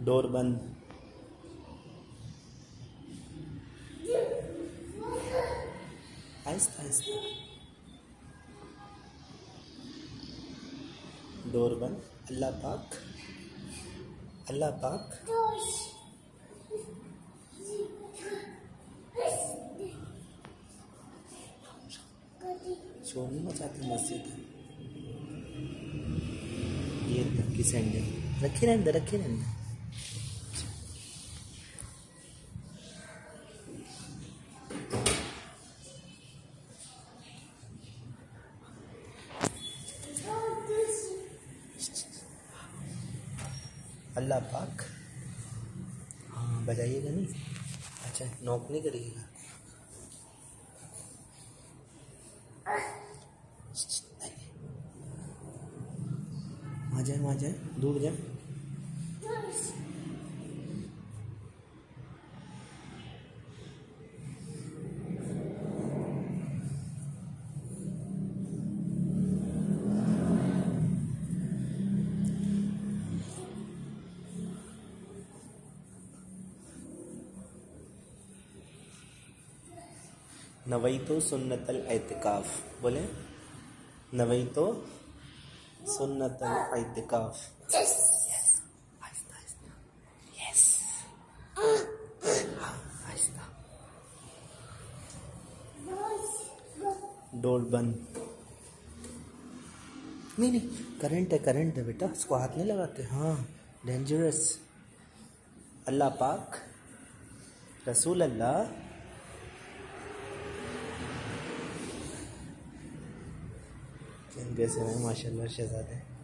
Door बंद। Aahista Aahista. Door बंद। अल्लाह पाक अल्लाह पाक। शोर नहीं मचाती मस्जिद। ये की सैंडल। रखी रहने रखी रहने अल्लाह पाक। हाँ बजाइएगा नहीं? अच्छा नॉक नहीं करिएगा? वहाँ जाए वहाँ जाए दूर जाए नवई तो सुन्नतल एतकाफ बोले नवई तो सुन्नतल एतकाफ डोर बंद। नहीं नहीं करंट है करंट है बेटा। उसको हाथ नहीं लगाते। हाँ डेंजरस अल्लाह पाक रसूल अल्लाह कैसे हैं माशाल्लाह शहजादे।